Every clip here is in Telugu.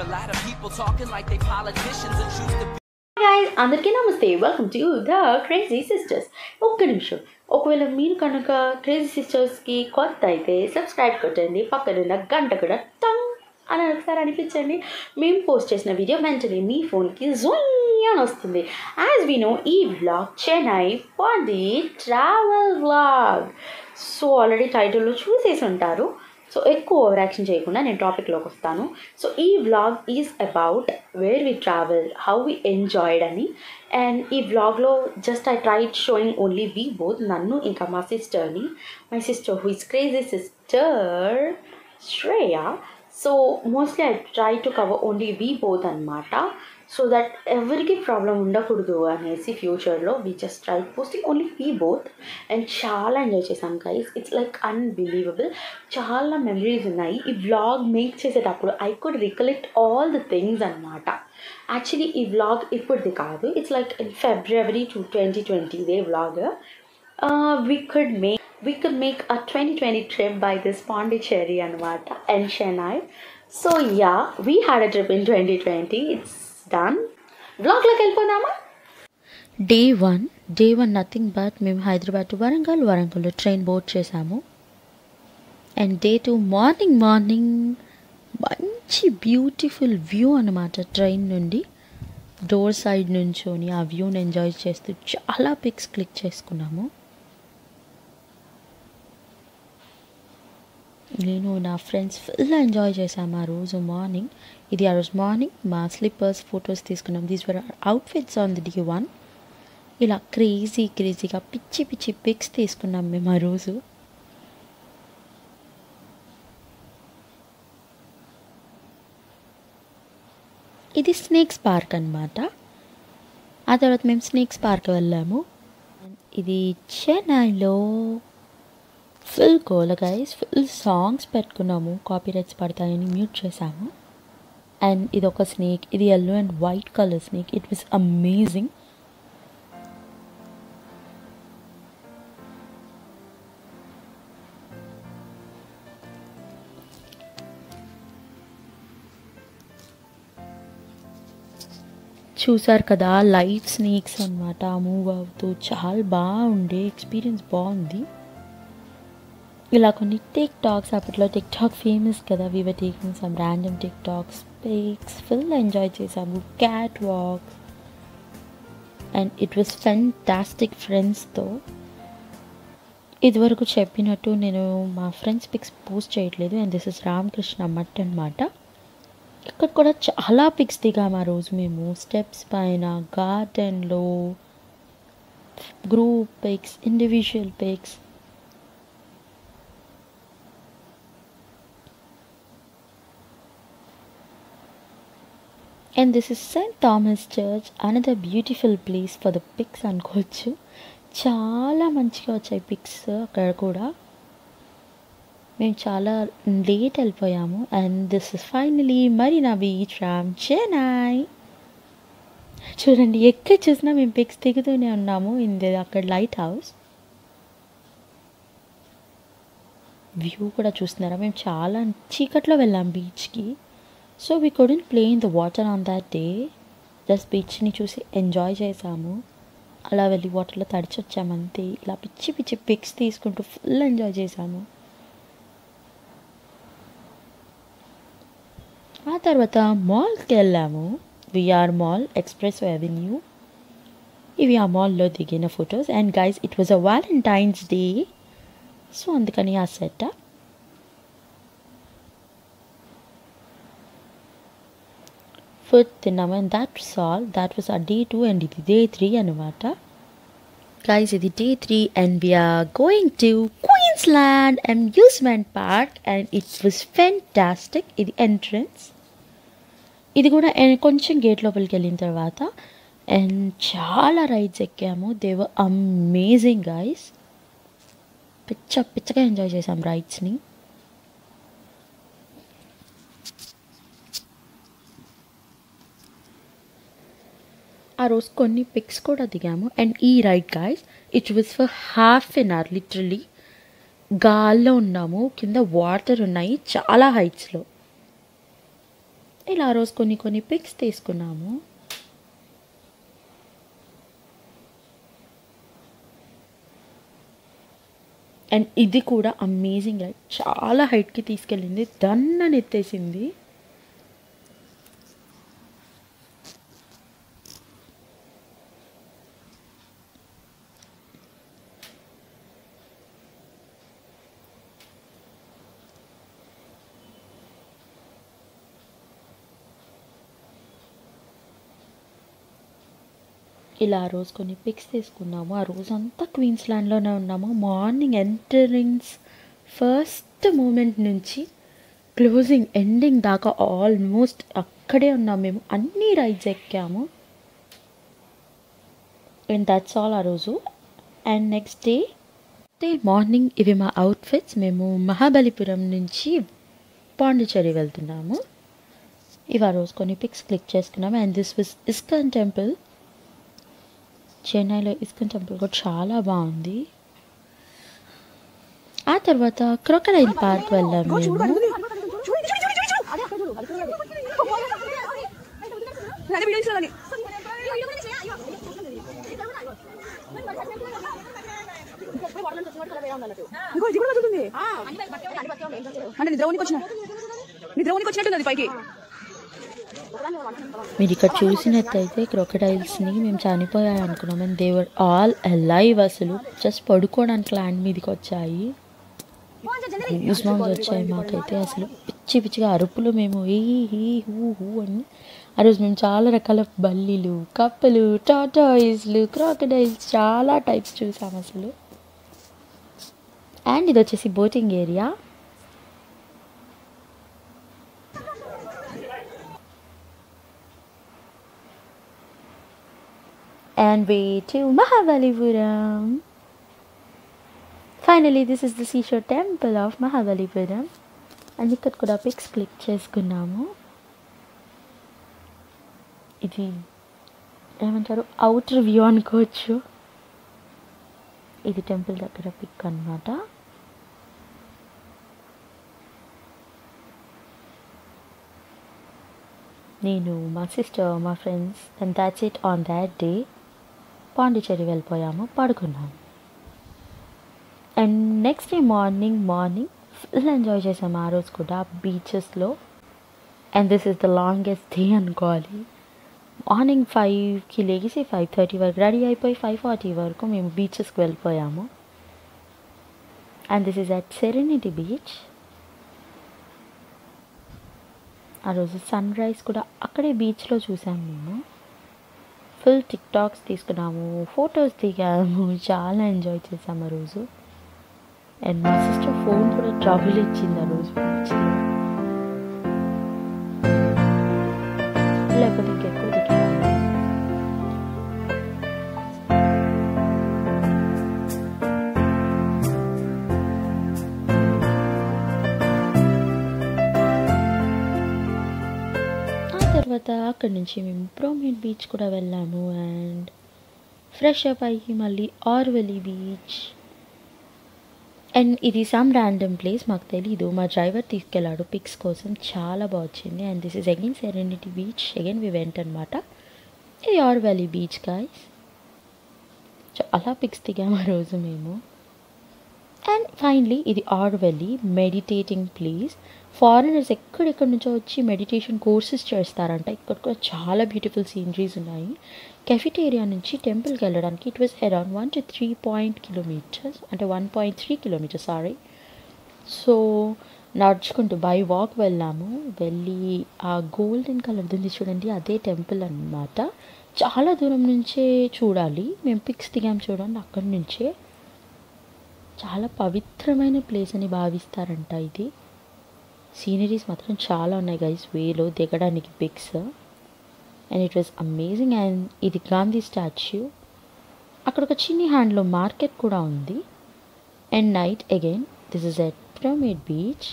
a lot of people talking like they politicians and choose to be. Guys అందరికీ నమస్తే. Welcome to the crazy sisters ఒక్క నిమిషం. ఒకవేళ మీరు కనుక క్రేజీ సిస్టర్స్కి కొత్త అయితే సబ్స్క్రైబ్ కొట్టండి. పక్కనున్న గంట కూడా టంగ్ అని ఒకసారి అనిపించండి. మేము పోస్ట్ చేసిన వీడియో వెంటనే మీ ఫోన్కి జూమ్ అని వస్తుంది. యాజ్ వి నో ఈ blog Chennai Pondy travel blog so already టైటిల్లో చూసేసి ఉంటారు. సో ఎక్కువ ఓవర్ యాక్షన్ చేయకుండా నేను టాపిక్లోకి వస్తాను. సో ఈ vlog is about where we travel how we enjoyed అని. అండ్ ఈ వ్లాగ్లో just I tried showing only we both నన్ను ఇంకా మా సిస్టర్ని my sister who is crazy sister Shreya so mostly I try to cover only we both అనమాట సో దట్ ఎవరికి ప్రాబ్లం ఉండకూడదు అనేసి ఫ్యూచర్లో we just try posting only we both and చాలా ఎంజాయ్ చేసాం గైస్ ఇట్స్ లైక్ అన్బిలీవబుల్ చాలా మెమరీస్ ఉన్నాయి. ఈ వ్లాగ్ మేక్ చేసేటప్పుడు I could recollect all the things అనమాట యాక్చువల్లీ ఈ వ్లాగ్ ఇప్పుడుది కాదు. It's like in February two twenty ట్వంటీదే vlog we could make we could make a twenty twenty trip by this Pondicherry అనమాట and Chennai so yeah we had a trip in twenty twenty it's done బ్లాగ్లోకి వెళ్ళిపోదామా? Day one day one nothing but మేము హైదరాబాద్ టు వరంగల్. వరంగల్లో ట్రైన్ బోట్ చేసాము and day two morning morning మంచి బ్యూటిఫుల్ వ్యూ అనమాట ట్రైన్ నుండి. డోర్ సైడ్ నుంచొని ఆ వ్యూని ఎంజాయ్ చేస్తూ చాలా పిక్స్ క్లిక్ చేసుకున్నాము. నేను నా ఫ్రెండ్స్ ఫుల్ ఎంజాయ్ చేశాము ఆ రోజు మార్నింగ్. ఇది ఆ రోజు మార్నింగ్. మా స్లిప్పర్స్ ఫొటోస్ తీసుకున్నాం. These were outfits on the day one ఇలా క్రేజీ క్రేజీగా పిచ్చి పిచ్చి పిక్స్ తీసుకున్నాం మేము ఆ రోజు. ఇది స్నేక్స్ పార్క్ అనమాట ఆ తర్వాత మేము స్నేక్స్ పార్క్ వెళ్ళాము. ఇది చెన్నైలో. ఫుల్ గోల గైస్ ఫుల్ సాంగ్స్ పెట్టుకున్నాము. కాపీ రైట్స్ పడతాయని మ్యూట్ చేశాము. అండ్ ఇది ఒక స్నేక్ ఇది yellow and white colour snake it was amazing చూసారు కదా లైట్ స్నేక్స్ అనమాట మూవ్ అవుతూ చాలా బాగుండే. ఎక్స్పీరియన్స్ బాగుంది. ఇలా కొన్ని టిక్ టాక్స్ అప్పట్లో టిక్ టాక్ ఫేమస్ కదా we were taking some random TikToks pics full enjoy చేసాము. Cat walks and it was fantastic ఫ్రెండ్స్తో ఇదివరకు చెప్పినట్టు నేను మా ఫ్రెండ్స్ పిక్స్ పోస్ట్ చేయట్లేదు. And this is Ramakrishna Math అనమాట ఇక్కడ కూడా చాలా పిక్స్ దిగాము ఆ రోజు మేము. స్టెప్స్ పైన గార్డెన్లో group pics individual pics and this is Saint Thomas church another beautiful place for the pics అనుకోవచ్చు చాలా మంచిగా వచ్చాయి పిక్స్ అక్కడ కూడా. మేము చాలా లేట్ వెళ్ళిపోయాము. And this is finally Marina beach from Chennai చూడండి ఎక్కడ చూసినా మేము పిక్స్ దిగుతూనే ఉన్నాము ఇన్ ది అక్కడ లైట్ హౌస్ వ్యూ కూడా చూస్తున్నారా? మేము చాలా చీకట్లో వెళ్ళాం బీచ్కి so we couldn't play in the water on that day just బీచ్ని చూసి ఎంజాయ్ చేసాము అలా వెళ్ళి వాటర్లో తడిచి ఇలా పిచ్చి పిచ్చి పిక్స్ తీసుకుంటూ ఫుల్ ఎంజాయ్ చేసాము ఆ తర్వాత మాల్కి వెళ్ళాము. విఆర్ మాల్ ఎక్స్ప్రెస్ అవెన్యూ ఇవి ఆ మాల్లో దిగిన photos and guys it was a Valentine's day so అందుకని ఆ సెట్ ఫుడ్ తిన్నాము and that was all that was ఆ డే టూ అండ్ ఇది డే త్రీ అనమాట గైస్ ఇది day three and we're going to Queensland amusement park and it was fantastic ఇది ఎంట్రన్స్ ఇది కూడా కొంచెం గేట్ లోపలికి వెళ్ళిన తర్వాత అండ్ చాలా రైడ్స్ ఎక్కాము దేవ అమేజింగ్ గైస్ పిచ్చ పిచ్చగా ఎంజాయ్ చేసాం రైడ్స్ని ఆ రోజు కొన్ని పిక్స్ కూడా దిగాము. అండ్ ఈ ride guys it was for half an hour literally గాల్లో ఉన్నాము కింద వాటర్ ఉన్నాయి చాలా హైట్స్లో ఇలా ఆ రోజు కొన్ని కొన్ని పిక్స్ తీసుకున్నాము. అండ్ ఇది కూడా అమేజింగ్ రైడ్ చాలా హైట్కి తీసుకెళ్ళింది దన్నని ఎత్తేసింది. ఇలా ఆ రోజు కొన్ని పిక్స్ తీసుకున్నాము. ఆ రోజు అంతా క్వీన్స్లాండ్లోనే ఉన్నాము. మార్నింగ్ ఎంటరింగ్స్ ఫస్ట్ మూమెంట్ నుంచి క్లోజింగ్ ఎండింగ్ దాకా ఆల్మోస్ట్ అక్కడే ఉన్నాం మేము. అన్ని రైడ్స్ ఎక్కాము. అండ్ దట్స్ ఆల్ ఆ రోజు. And next day day morning ఇవి మా అవుట్ఫిట్స్ మేము మహాబలిపురం నుంచి పాండిచ్చేరి వెళ్తున్నాము. ఇవి ఆ రోజు కొన్ని పిక్స్ క్లిక్ చేసుకున్నాము. And this is ISKCON temple చెన్నైలో ఇస్కాన్ టెంపుల్ కూడా చాలా బాగుంది ఆ తర్వాత క్రొకడైల్ పార్క్ వెళ్ళాం మేము నిద్రలోనికి వచ్చిన వచ్చినట్టుంది అది పైకి మీరు ఇక్కడ చూసినట్టయితే క్రొకడైల్స్ని మేము చనిపోయాయి అనుకున్నాం and they were all alive అసలు. జస్ట్ పడుకోవడానికి ల్యాండ్ మీదకి వచ్చాయి. న్యూస్ మామ్స్ వచ్చాయి మాకైతే అసలు. పిచ్చి పిచ్చిగా అరుపులు మేము ఏ హీ హూ హూ అని. ఆ రోజు మేము చాలా రకాల బల్లీలు కప్పలు టాటాయిస్లు క్రాకడైల్స్ చాలా టైప్స్ చూసాం అసలు. అండ్ ఇది వచ్చేసి boating area. And way to Mahabalipuram. Finally, this is the seashore temple of Mahabalipuram. And ఇక్కడ కూడా పిక్స్ క్లిక్ చేసుకున్నాము. ఇది ఏమంటారు? అవుటర్ వ్యూ అనుకోవచ్చు. ఇది టెంపుల్ దగ్గర పిక్ అనమాట నేను మా సిస్టర్ మా friends and that's it on that day Pondicherry వెళ్ళిపోయాము పడుకున్నాము. And next day morning morning full enjoy చేసాము ఆ రోజు కూడా బీచెస్లో and this is the longest day అనుకోవాలి మార్నింగ్ ఫైవ్కి లేచి ఫైవ్ థర్టీ వరకు రెడీ అయిపోయి ఫైవ్ ఫార్టీ వరకు మేము బీచెస్కి వెళ్ళిపోయాము. And this is at serenity beach ఆ రోజు సన్ రైజ్ కూడా అక్కడే బీచ్లో చూసాము మేము. ఫుల్ టిక్ టాక్స్ తీసుకున్నాము ఫొటోస్ దిగాము. చాలా ఎంజాయ్ చేసాము ఆ రోజు. అండ్ మా సిస్టర్ ఫోన్ కూడా ట్రబుల్ ఇచ్చింది ఆ రోజు. తర్వాత అక్కడి నుంచి మేము ప్రోమేట్ బీచ్ కూడా వెళ్ళాము అండ్ ఫ్రెష్ అప్ అయ్యి మళ్ళీ ఆర్వెలీ బీచ్ అండ్ ఇది సమ్ ర్యాండమ్ ప్లేస్ మాకు తెలీదు. మా డ్రైవర్ తీసుకెళ్ళాడు పిక్స్ కోసం. చాలా బాగా వచ్చింది. And this is again serenity beach again we went అనమాట ఇది ఆర్ వ్యాలీ బీచ్ గాయస్ చాలా పిక్స్ దిగాము ఆ రోజు మేము. అండ్ ఫైనలీ ఇది Auroville valley meditating place foreigners ఎక్కడెక్కడి నుంచో వచ్చి మెడిటేషన్ కోర్సెస్ చేస్తారంట. ఇక్కడ కూడా చాలా బ్యూటిఫుల్ సీనరీస్ ఉన్నాయి. కెఫిటేరియా నుంచి టెంపుల్కి వెళ్ళడానికి it was around one two three point kilometres అంటే one point three kilometres sorry so నడుచుకుంటూ బై వాక్ వెళ్ళాము. వెళ్ళి ఆ గోల్డెన్ కలర్ ఉంది చూడండి అదే టెంపుల్ అన్నమాట. చాలా దూరం నుంచే చూడాలి. మేము పిక్స్ దిగాం చూడండి అక్కడి నుంచే. చాలా పవిత్రమైన ప్లేస్ అని భావిస్తారంట ఇది. సీనరీస్ మాత్రం చాలా ఉన్నాయి గైస్ వేలో దిగడానికి pics and it was amazing and ఇది గాంధీ స్టాచ్యూ. అక్కడ ఒక చిన్ని హ్యాండ్లో మార్కెట్ కూడా ఉంది. And night again this is at pyramid beach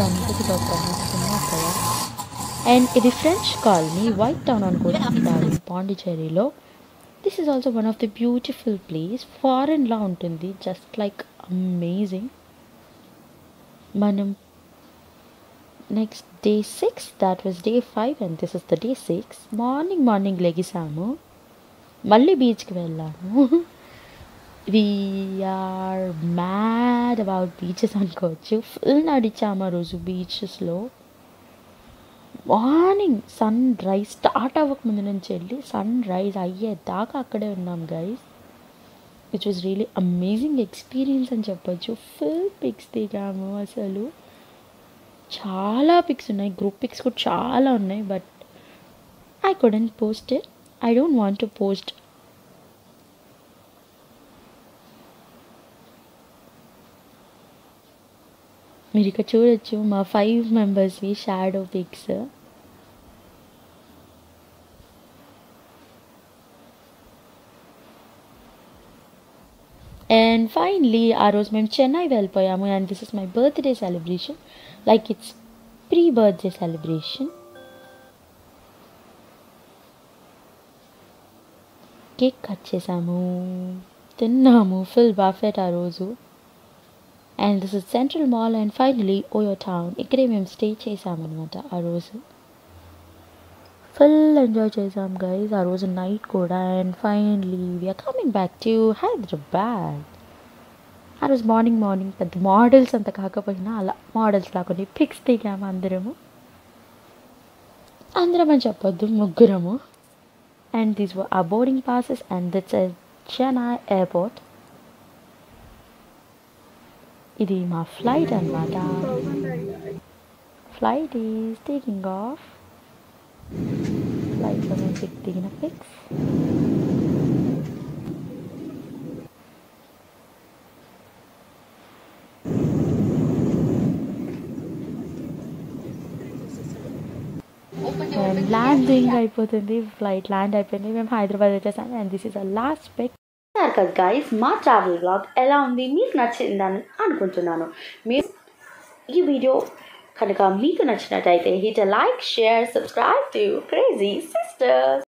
Ganapati Bappa అక్కడ. అండ్ ఇది ఫ్రెంచ్ కాలనీ వైట్ టౌన్ అని కూడా పాండిచేరిలో this is also one of the beautiful place ఫారెన్లా ఉంటుంది. జస్ట్ లైక్ అమేజింగ్ మనం next day six that was day five and this is the day six morning morning లెగిసాము. మళ్ళీ బీచ్కి వెళ్ళాము. వీఆర్ మ్యాడ్ అబౌట్ బీచెస్ అనుకోవచ్చు. ఫుల్ నడిచాము ఆ రోజు బీచెస్లో మార్నింగ్ సన్ రైజ్ స్టార్ట్ అవ్వకముందు నుంచి వెళ్ళి సన్ రైజ్ అయ్యేదాకా అక్కడే ఉన్నాం guys which was really amazing experience అని చెప్పొచ్చు. ఫుల్ పిక్స్ దిగాము అసలు. చాలా పిక్స్ ఉన్నాయి. గ్రూప్ పిక్స్ కూడా చాలా ఉన్నాయి but I couldn't post it I don't want to post మీరు ఇక్కడ చూడొచ్చు మా ఫైవ్ మెంబర్స్వి షాడో పిక్స్ అండ్ ఫైనలీ ఆ రోజు మేము చెన్నై వెళ్ళిపోయాము and this is my birthday celebration like it's pre birthday celebration cake cut చేసాము తిన్నాము ఫుల్ బాఫెట్ ఆ రోజు and this is central mall and finally OYO town ఇక్కడే మేము స్టే చేసామన్నమాట ఆ రోజు. ఫుల్ ఎంజాయ్ చేసాం గైజ్ ఆ రోజు నైట్ కూడా. And finally we're coming back to Hyderabad ఆ రోజు మార్నింగ్ మార్నింగ్ పెద్ద మోడల్స్ అంత కాకపోయినా అలా మోడల్స్ లా కొన్ని పిక్స్ దిగాము అందరము. అందరం అని చెప్పొద్దు ముగ్గురము. అండ్ దీస్ వర్ ఆ boarding passes and that's Chennai airport ఇది మా ఫ్లైట్ అన్నమాట ఫ్లైట్ ఈజ్ టేకింగ్ ఆఫ్ ఫ్లైట్లో మేము పిక్ దిగిన పిక్స్ ల్యాండింగ్ అయిపోతుంది ఫ్లైట్ ల్యాండ్ అయిపోయింది మేము హైదరాబాద్ వచ్చేసాము and this is a last pic కదా గైస్ మా ట్రావెల్ బ్లాగ్ ఎలా ఉంది? మీకు నచ్చిందని అనుకుంటున్నాను. మీరు ఈ వీడియో కనుక మీకు నచ్చినట్టయితే hit like share subscribe to crazy sisters